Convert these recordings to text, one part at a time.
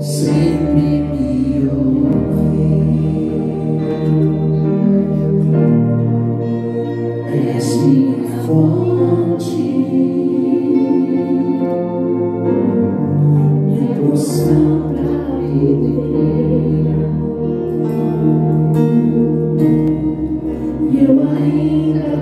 sempre me ouvi, és minha fonte, minha poção pra viver, e eu ainda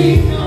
You.